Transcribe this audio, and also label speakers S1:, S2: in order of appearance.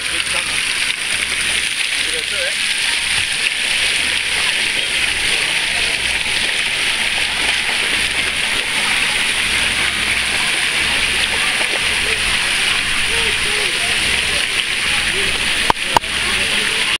S1: Obrigado.